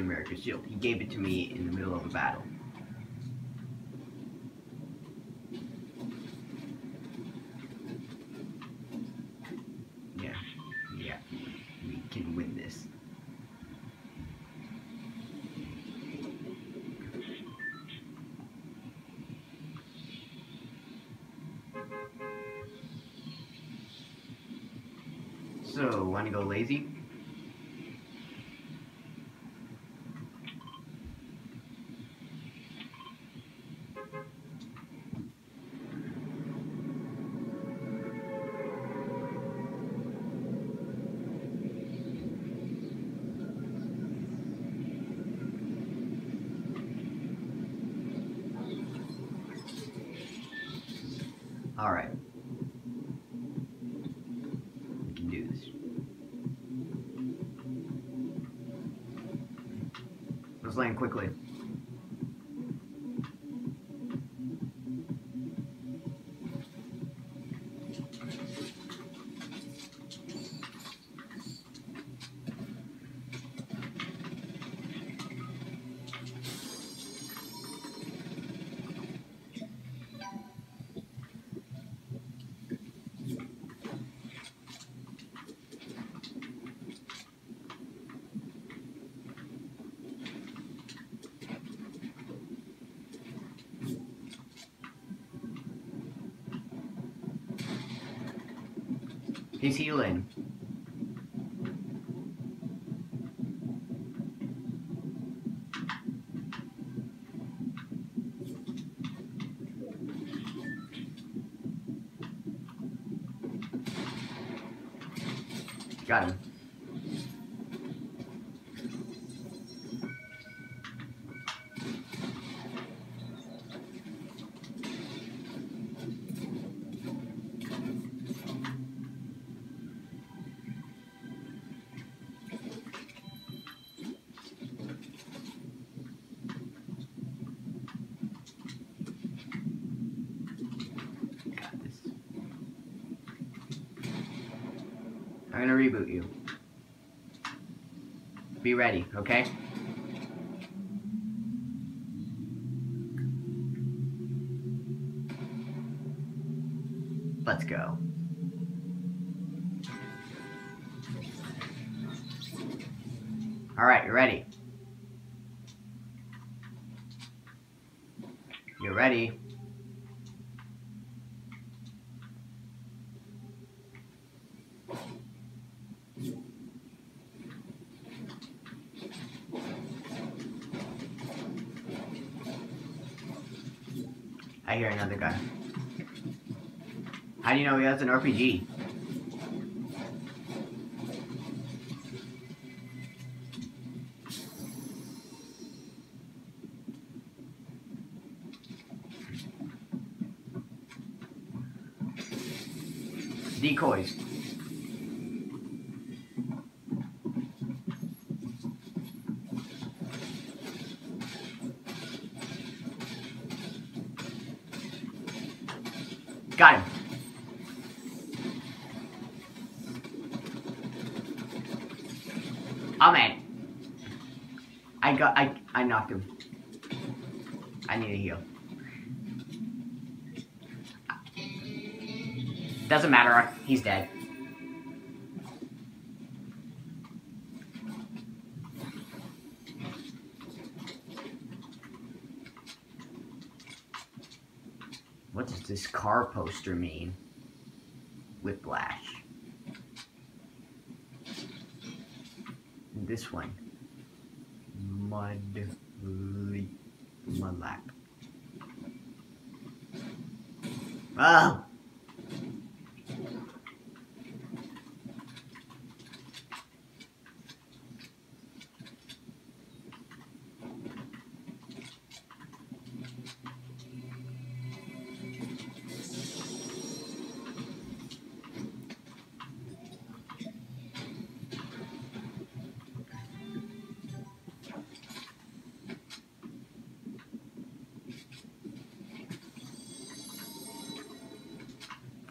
America's shield. He gave it to me in the middle of a battle. Yeah, yeah, we can win this. So, wanna go lazy? Alright. We can do this. Let's land quickly. He's healing. I'm gonna reboot you. Be ready, okay? Let's go. Alright, you're ready. You're ready. I hear another guy. Has an RPG? Decoys. Got him. Oh man. I got I I knocked him. I need a heal. Doesn't matter, he's dead. What does this car poster mean? Whiplash. This one. Mud Malak. Oh!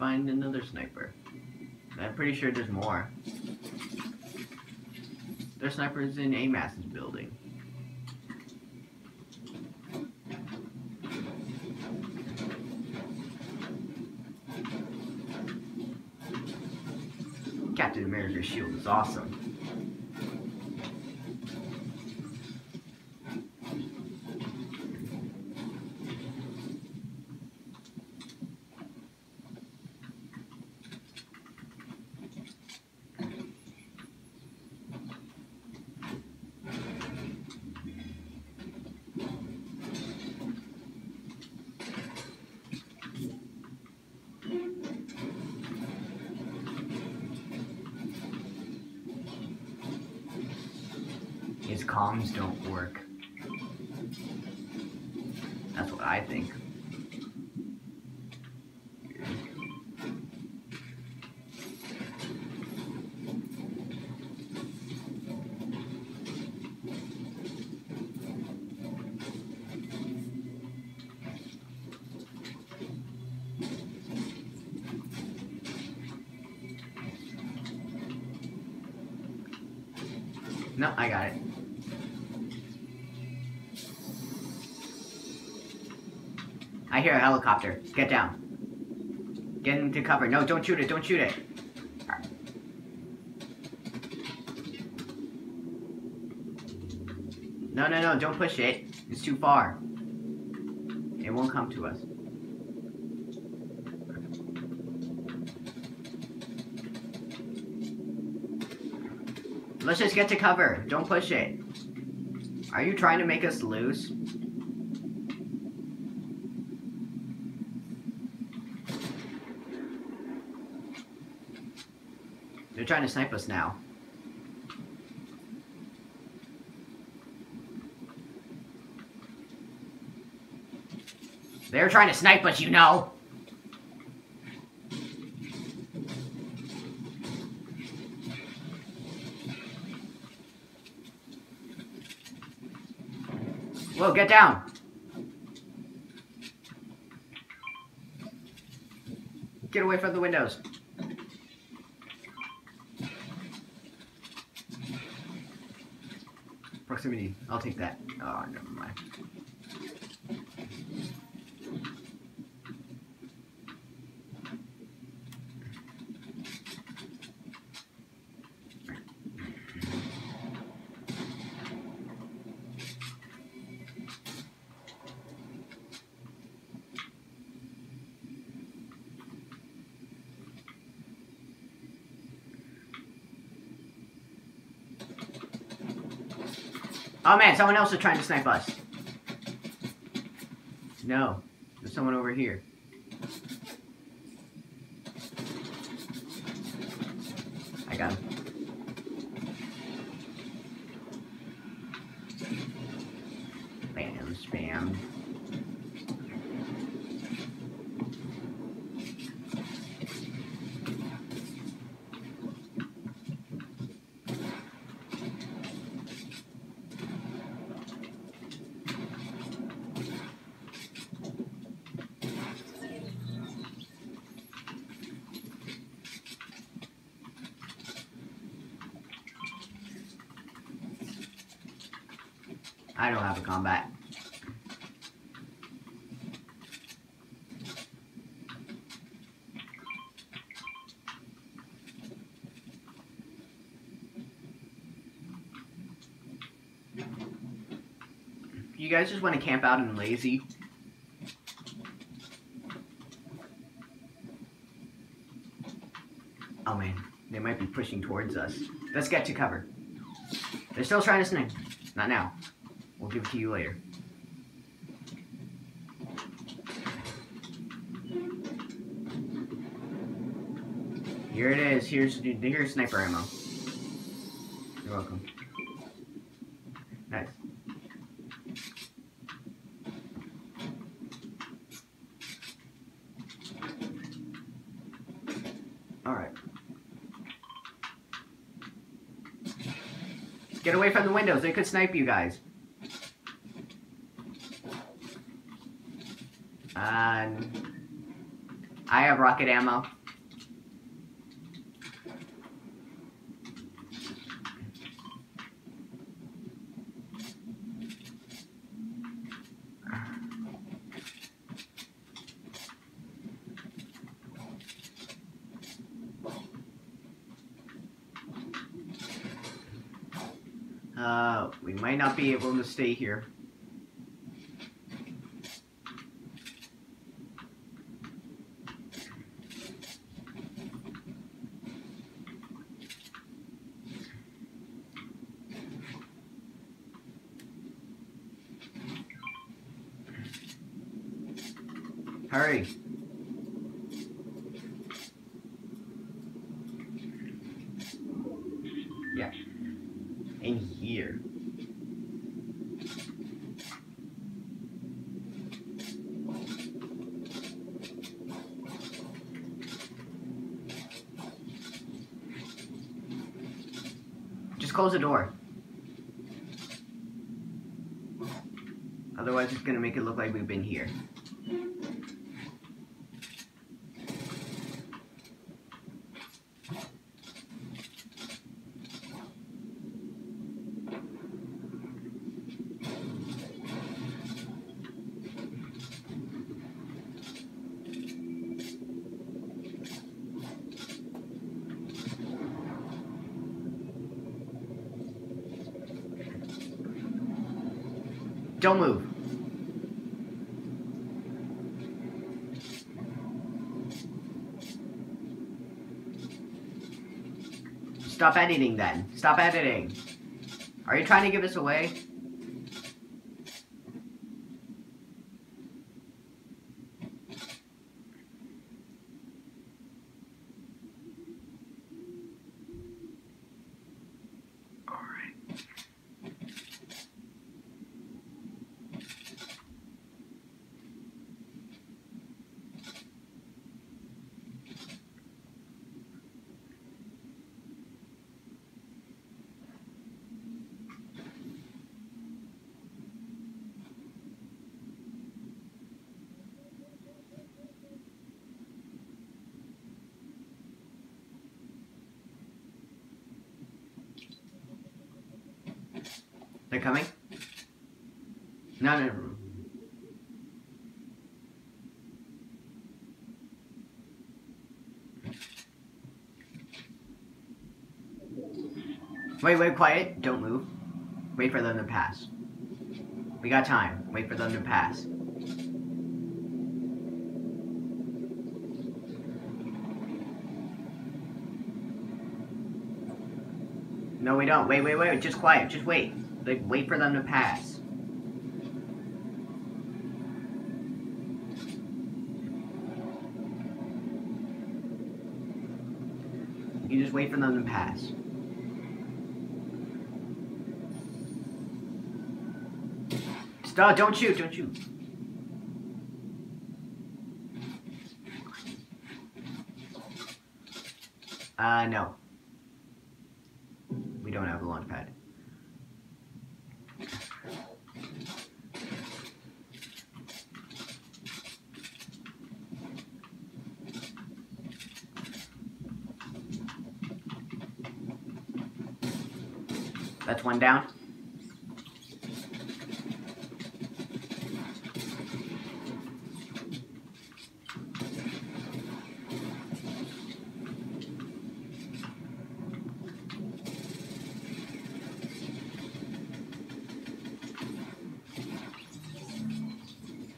find another sniper. I'm pretty sure there's more. There's snipers in Amos's building. Captain America's shield is awesome. His comms don't work. That's what I think. I hear a helicopter. Get down. Get into cover. No, don't shoot it. Don't shoot it. No, no, no. Don't push it. It's too far. It won't come to us. Let's just get to cover. Don't push it. Are you trying to make us lose? They're trying to snipe us now. They're trying to snipe us, you know! Whoa, get down! Get away from the windows. Proximity. I'll take that. Oh, never mind. Oh man, someone else is trying to snipe us. No, there's someone over here. I got him. Bam, spam. I don't have a combat. You guys just want to camp out and lazy? Oh man, they might be pushing towards us. Let's get to cover. They're still trying to snipe. Not now. We'll give it to you later. Here it is. Here's here's sniper ammo. You're welcome. Nice. All right. Get away from the windows. They could snipe you guys. Um, I have rocket ammo. Uh, we might not be able to stay here. Hurry. Yeah. In here. Just close the door. Otherwise, it's gonna make it look like we've been here. Don't move. Stop editing then. Stop editing. Are you trying to give us away? They're coming? No, no, no. Wait, wait, quiet. Don't move. Wait for them to pass. We got time. Wait for them to pass. No, we don't. Wait, wait, wait. Just quiet. Just wait. Like, wait for them to pass. You just wait for them to pass. Stop! Don't shoot! Don't shoot! Uh, no. We don't have a launch pad. That's one down.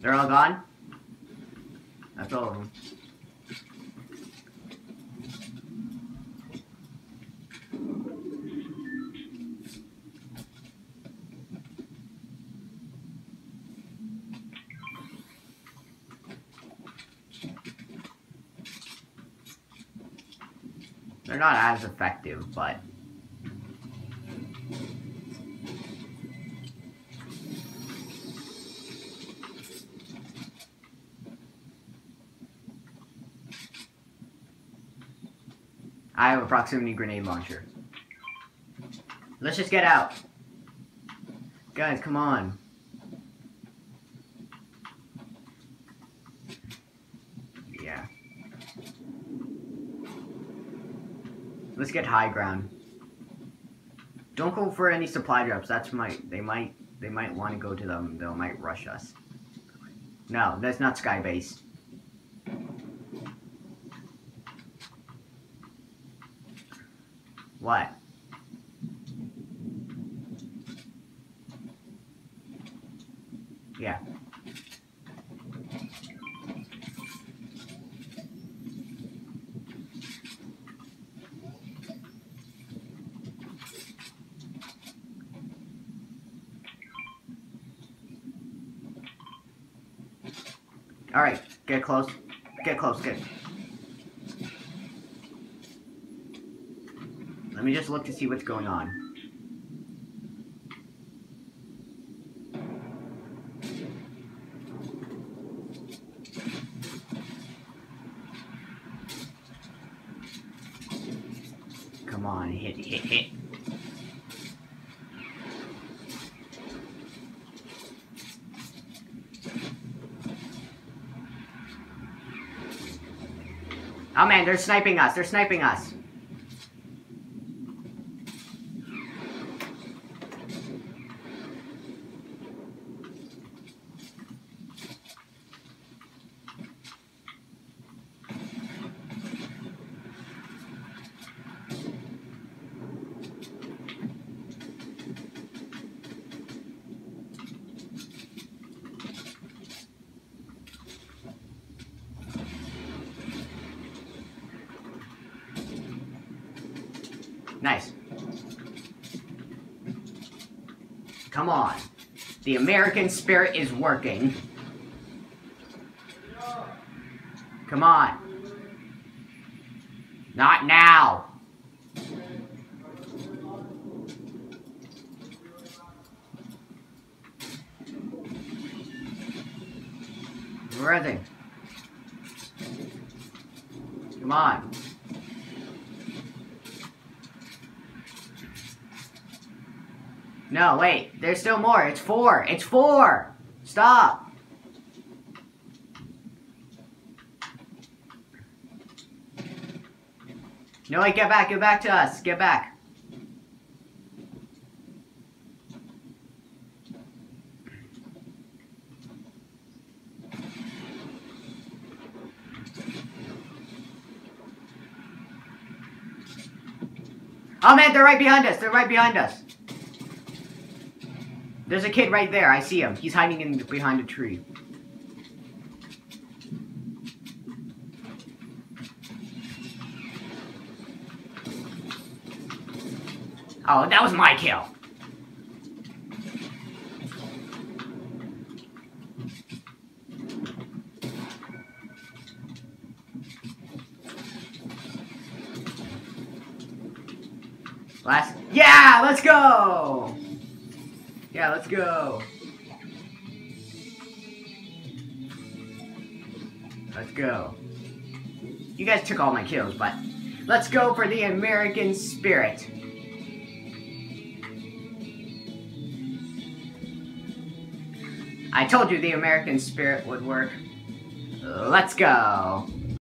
They're all gone? That's all of them. They're not as effective, but I have a proximity grenade launcher. Let's just get out. Guys, come on. Yeah. Let's get high ground. Don't go for any supply drops. That's might they might they might want to go to them. They might rush us. No, that's not Skybase. What? Alright, get close. Get close, get. Let me just look to see what's going on. Come on, hit, hit, hit. Oh man, they're sniping us. They're sniping us. Nice. Come on. The American spirit is working. Come on. Not now. They? Come on. No, wait. There's still more. It's four. It's four. Stop. No, wait. Get back. Get back to us. Get back. Oh man, they're right behind us. They're right behind us. There's a kid right there. I see him. He's hiding in behind a tree. Oh, that was my kill. Last. Yeah, let's go. Yeah, let's go. Let's go. You guys took all my kills, but let's go for the American spirit. I told you the American spirit would work. Let's go.